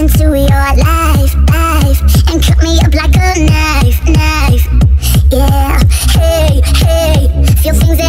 into your life, life, and cut me up like a knife, knife. Yeah, hey, hey, feel things.